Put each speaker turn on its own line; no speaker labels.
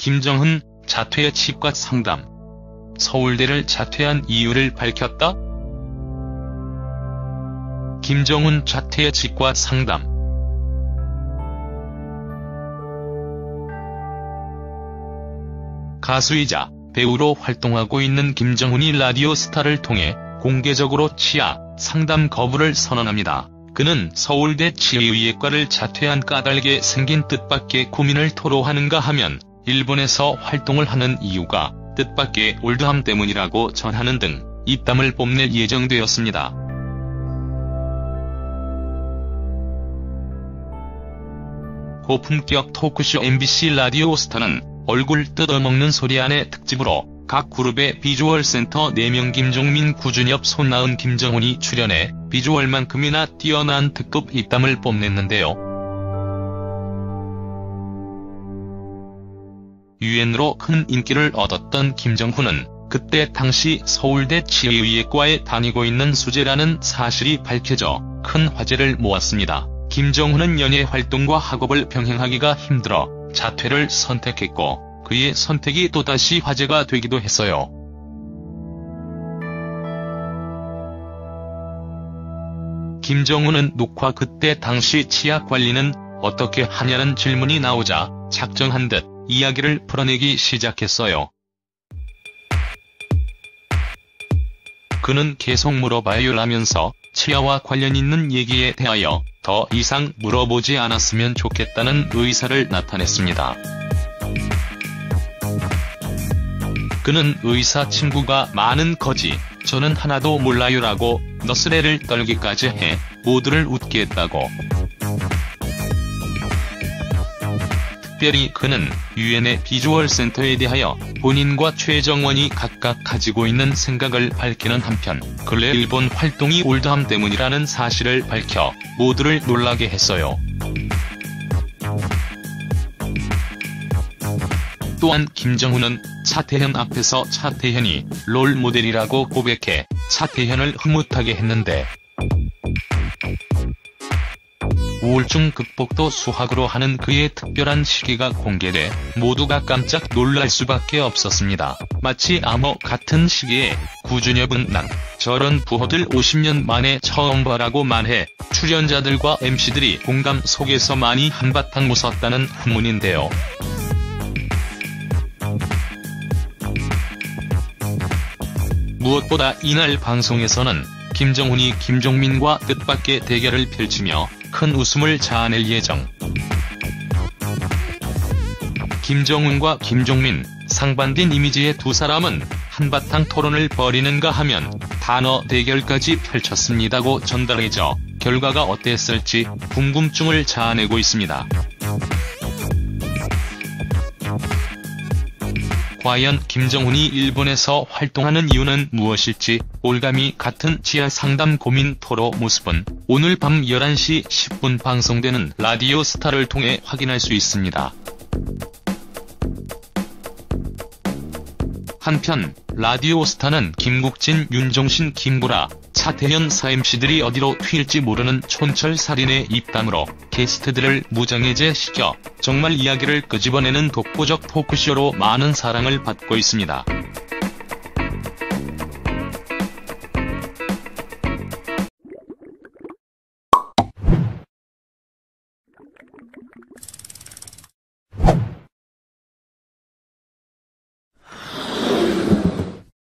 김정은 자퇴 치과 상담. 서울대를 자퇴한 이유를 밝혔다? 김정은 자퇴 치과 상담. 가수이자 배우로 활동하고 있는 김정훈이 라디오 스타를 통해 공개적으로 치아 상담 거부를 선언합니다. 그는 서울대 치의의학과를 자퇴한 까닭에 생긴 뜻밖의 고민을 토로하는가 하면 일본에서 활동을 하는 이유가 뜻밖의 올드함 때문이라고 전하는 등 입담을 뽐낼 예정되었습니다. 고품격 토크쇼 MBC 라디오 스타는 얼굴 뜯어먹는 소리 안에 특집으로 각 그룹의 비주얼 센터 4명 김종민, 구준엽, 손나은, 김정훈이 출연해 비주얼만큼이나 뛰어난 특급 입담을 뽐냈는데요. 유엔으로 큰 인기를 얻었던 김정훈은 그때 당시 서울대 치의의학과에 다니고 있는 수재라는 사실이 밝혀져 큰 화제를 모았습니다. 김정훈은 연예 활동과 학업을 병행하기가 힘들어 자퇴를 선택했고 그의 선택이 또다시 화제가 되기도 했어요. 김정은은 녹화 그때 당시 치아 관리는 어떻게 하냐는 질문이 나오자 작정한 듯 이야기를 풀어내기 시작했어요. 그는 계속 물어봐요 라면서 치아와 관련 있는 얘기에 대하여 더 이상 물어보지 않았으면 좋겠다는 의사를 나타냈습니다. 그는 의사 친구가 많은 거지 저는 하나도 몰라요라고 너스레를 떨기까지 해 모두를 웃게 했다고. 특별히 그는 유엔의 비주얼 센터에 대하여 본인과 최정원이 각각 가지고 있는 생각을 밝히는 한편 근래 일본 활동이 올드함 때문이라는 사실을 밝혀 모두를 놀라게 했어요. 또한 김정훈은 차태현 앞에서 차태현이 롤 모델이라고 고백해 차태현을 흐뭇하게 했는데 우울증 극복도 수학으로 하는 그의 특별한 시기가 공개돼 모두가 깜짝 놀랄 수밖에 없었습니다. 마치 암호 같은 시기에 구준엽은 난 저런 부호들 50년 만에 처음 봐라고 말해 출연자들과 MC들이 공감 속에서 많이 한바탕 웃었다는 후문인데요. 무엇보다 이날 방송에서는 김정훈이 김종민과 뜻밖의 대결을 펼치며 큰 웃음을 자아낼 예정. 김정훈과 김종민, 상반된 이미지의 두 사람은 한바탕 토론을 벌이는가 하면 단어 대결까지 펼쳤습니다고 전달해져 결과가 어땠을지 궁금증을 자아내고 있습니다. 과연 김정훈이 일본에서 활동하는 이유는 무엇일지 올감이 같은 지하 상담 고민 토로 모습은 오늘 밤 11시 10분 방송되는 라디오 스타를 통해 확인할 수 있습니다. 한편 라디오 스타는 김국진, 윤종신, 김구라, 차태현 4MC들이 어디로 튈지 모르는 촌철살인의 입담으로 게스트들을 무장해제시켜 정말 이야기를 끄집어내는 독보적 토크쇼로 많은 사랑을 받고 있습니다.